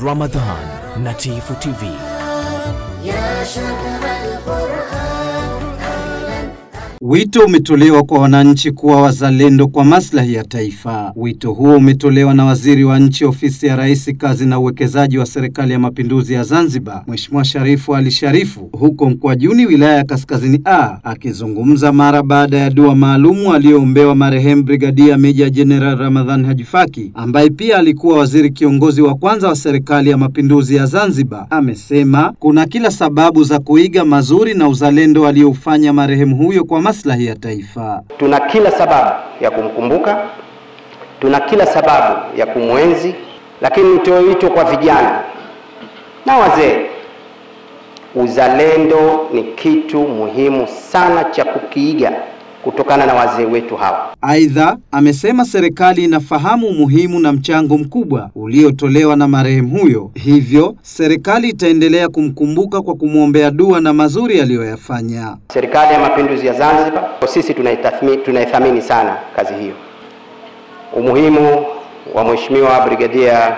Ramadan na Tifu TV. Wito umetolewa kwa wananchi kuwa wazalendo kwa maslahi ya taifa. Wito huo umetolewa na waziri wa nchi ofisi ya rais, kazi na uwekezaji wa serikali ya mapinduzi ya Zanzibar, Mheshimiwa Sharifu Ali Sharifu, huko Mkwajuni, wilaya ya Kaskazini A, akizungumza mara baada ya dua maalumu aliyoombewa marehemu Brigadia Meja Jeneral Ramadhan Haji Faki, ambaye pia alikuwa waziri kiongozi wa kwanza wa serikali ya mapinduzi ya Zanzibar. Amesema kuna kila sababu za kuiga mazuri na uzalendo aliyoufanya marehemu huyo kwa maslahi ya taifa. Tuna kila sababu ya kumkumbuka, tuna kila sababu ya kumwenzi, lakini nitoe wito kwa vijana na wazee. Uzalendo ni kitu muhimu sana cha kukiiga kutokana na wazee wetu hawa. Aidha, amesema serikali inafahamu umuhimu na mchango mkubwa uliotolewa na marehemu huyo, hivyo serikali itaendelea kumkumbuka kwa kumwombea dua na mazuri aliyoyafanya. Serikali ya Mapinduzi ya Zanzibar, sisi tunaithamini sana kazi hiyo. Umuhimu wa Mheshimiwa Brigadia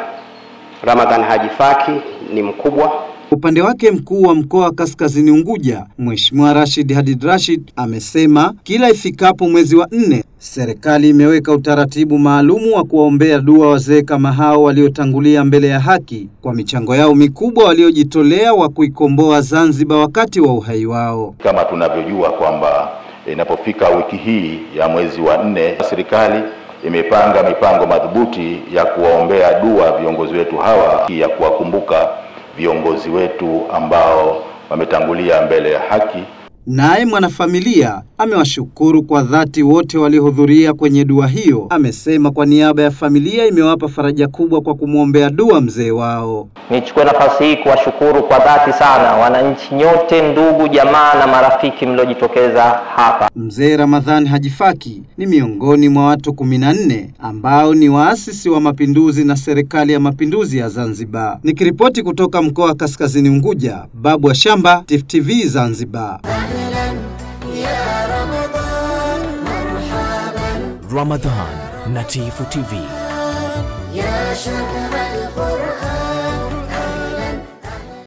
Ramadhan Haji Faki ni mkubwa. Upande wake mkuu wa mkoa wa Kaskazini Unguja, Mheshimiwa Rashid Hadid Rashid amesema kila ifikapo mwezi wa nne serikali imeweka utaratibu maalumu wa kuwaombea dua wazee kama hao waliotangulia mbele ya haki kwa michango yao mikubwa waliojitolea wa kuikomboa Zanzibar wakati wa uhai wao. Kama tunavyojua kwamba inapofika wiki hii ya mwezi wa nne, serikali imepanga mipango madhubuti ya kuwaombea dua viongozi wetu hawa, ya kuwakumbuka viongozi wetu ambao wametangulia mbele ya haki. Naye mwanafamilia amewashukuru kwa dhati wote waliohudhuria kwenye dua hiyo. Amesema kwa niaba ya familia imewapa faraja kubwa kwa kumwombea dua mzee wao. Nichukue nafasi hii kuwashukuru kwa dhati sana wananchi nyote, ndugu jamaa na marafiki mliojitokeza hapa. Mzee Ramadhan Hajifaki ni miongoni mwa watu kumi na nne ambao ni waasisi wa mapinduzi na serikali ya mapinduzi ya Zanzibar. Nikiripoti kutoka mkoa wa Kaskazini Unguja, Babu wa Shamba, TV Zanzibar. Ramadan, Natifu TV.